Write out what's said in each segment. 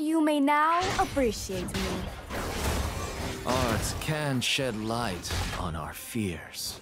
You may now appreciate me. Art can shed light on our fears.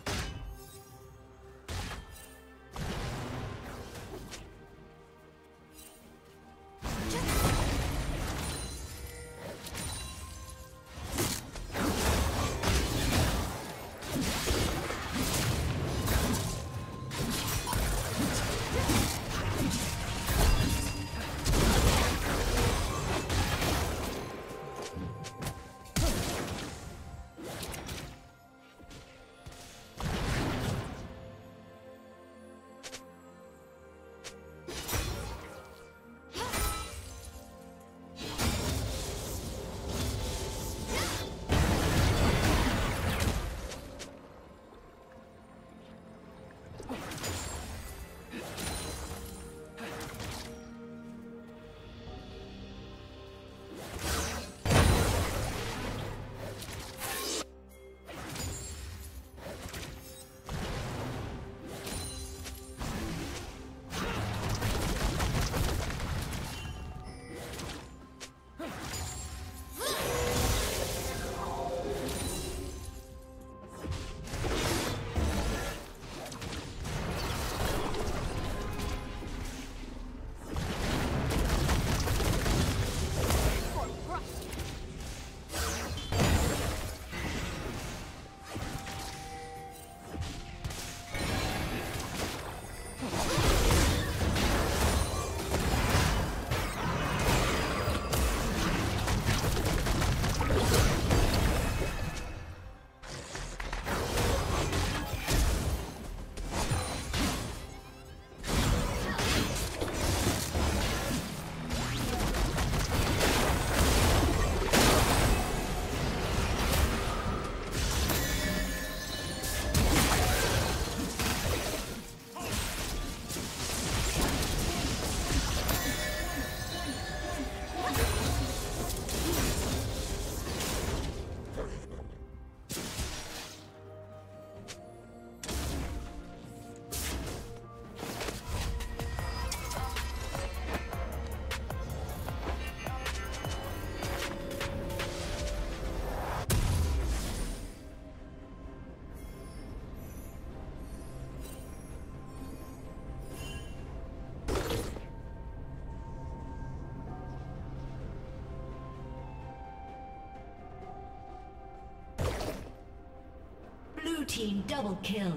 Team double kill.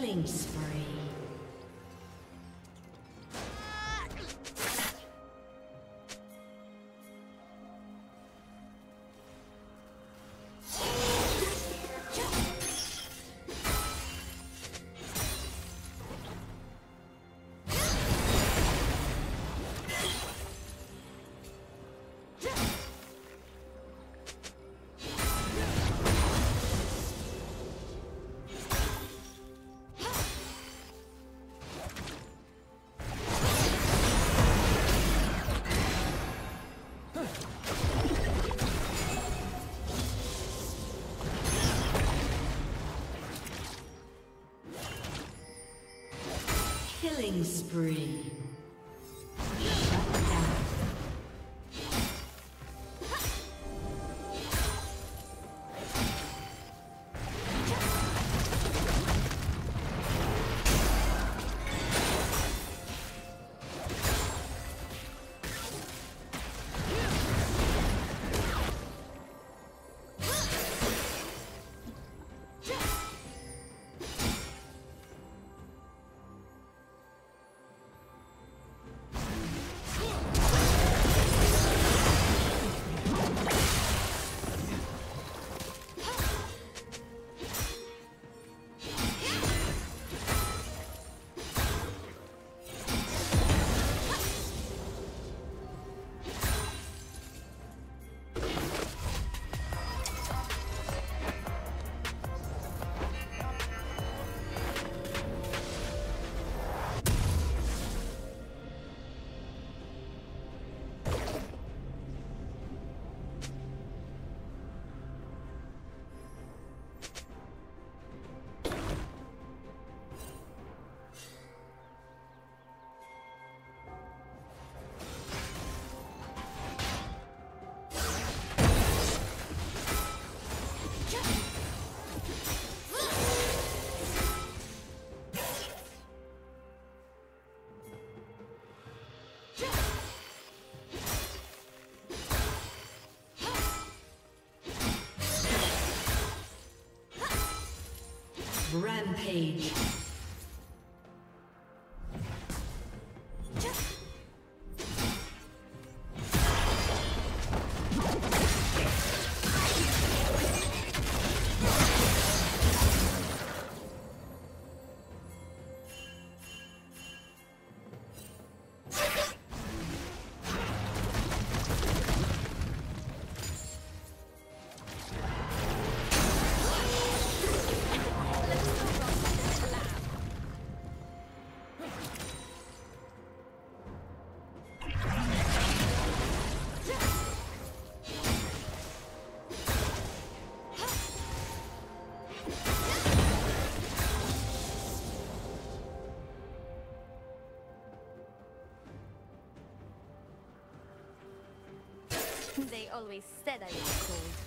Killing spree. Killing spree. Rampage. They always said I was cold.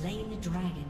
Slain the dragon.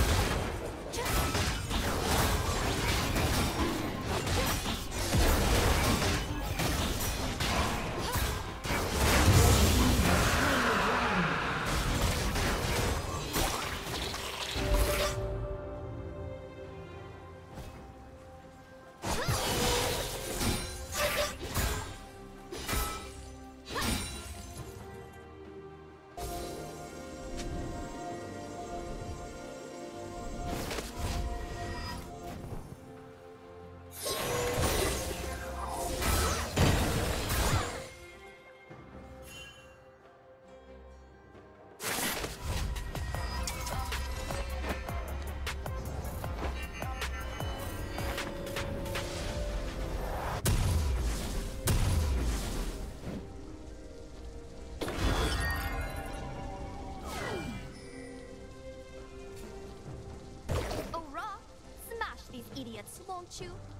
Won't you?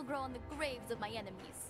Will grow on the graves of my enemies.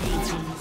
Dominating.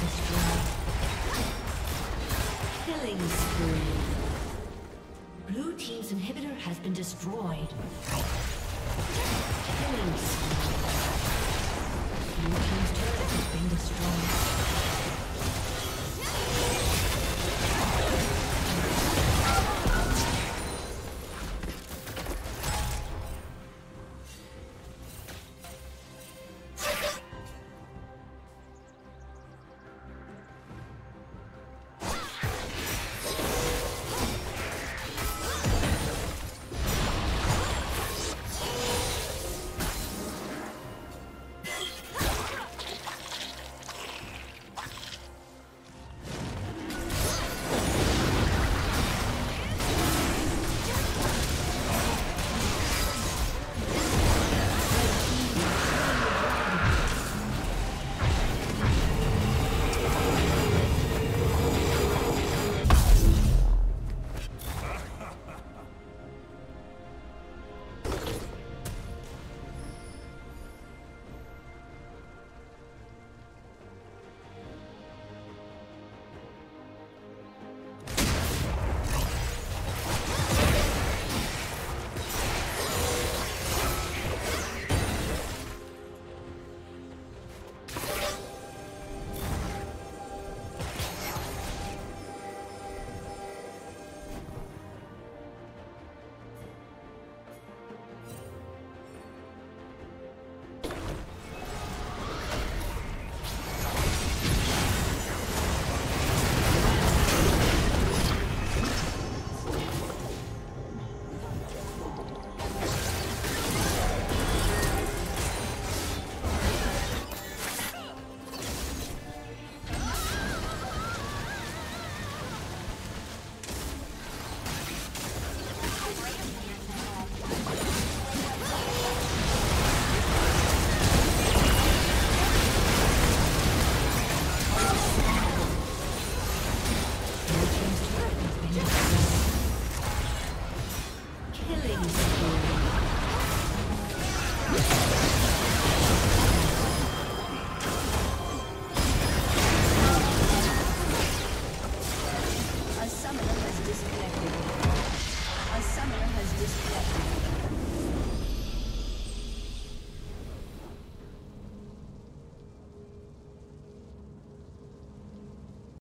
Destroyed. Killing spree. Blue Team's inhibitor has been destroyed. A summoner has disconnected.